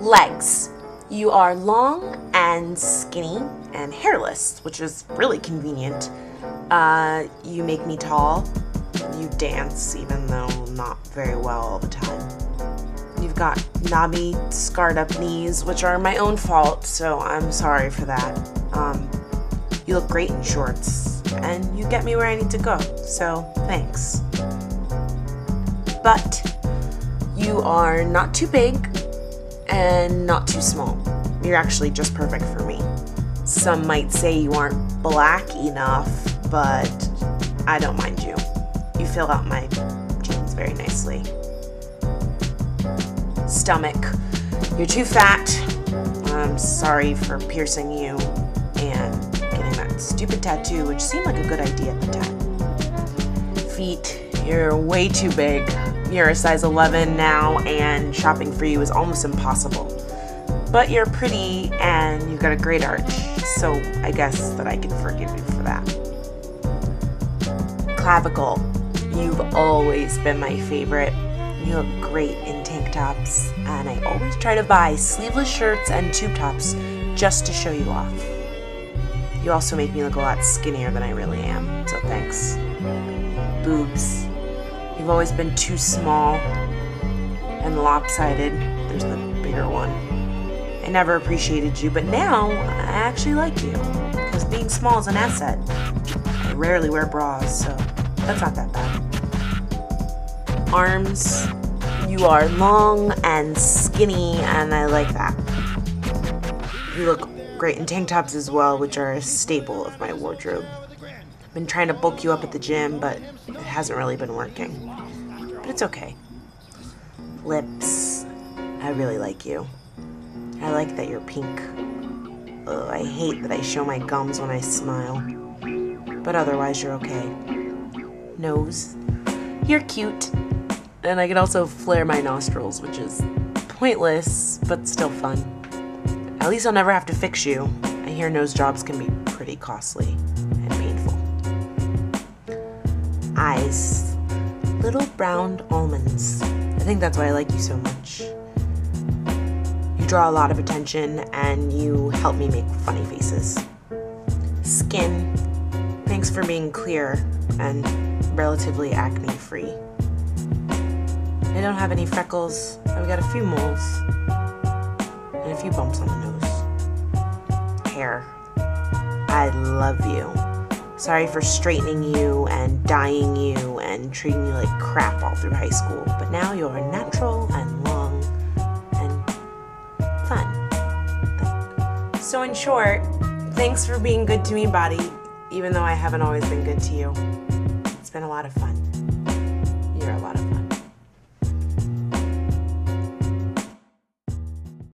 Legs. You are long and skinny and hairless, which is really convenient. Uh, you make me tall. You dance, even though not very well all the time. You've got knobby, scarred up knees, which are my own fault, so I'm sorry for that. Um, you look great in shorts, and you get me where I need to go, so thanks. But you are not too big and not too small. You're actually just perfect for me. Some might say you aren't black enough, but I don't mind you. You fill out my jeans very nicely. Stomach. You're too fat. I'm sorry for piercing you and getting that stupid tattoo, which seemed like a good idea at the time. Feet. You're way too big. You're a size 11 now, and shopping for you is almost impossible. But you're pretty and you've got a great arch, so I guess that I can forgive you for that. Clavicle. You've always been my favorite. You look great in tank tops, and I always try to buy sleeveless shirts and tube tops just to show you off. You also make me look a lot skinnier than I really am, so thanks. Boobs. You've always been too small and lopsided. There's the bigger one. I never appreciated you, but now I actually like you because being small is an asset. I rarely wear bras, so that's not that bad. Arms, you are long and skinny, and I like that. You look great in tank tops as well, which are a staple of my wardrobe. Been trying to bulk you up at the gym, but it hasn't really been working. But it's okay. Lips, I really like you. I like that you're pink. Ugh, I hate that I show my gums when I smile. But otherwise, you're okay. Nose, you're cute. And I can also flare my nostrils, which is pointless, but still fun. At least I'll never have to fix you. I hear nose jobs can be pretty costly. Eyes, little brown almonds. I think that's why I like you so much. You draw a lot of attention and you help me make funny faces. Skin, thanks for being clear and relatively acne free. I don't have any freckles. I've got a few moles and a few bumps on the nose. Hair. I love you. Sorry for straightening you and dyeing you and treating you like crap all through high school, but now you're natural and long and fun. So, in short, thanks for being good to me, body, even though I haven't always been good to you. It's been a lot of fun.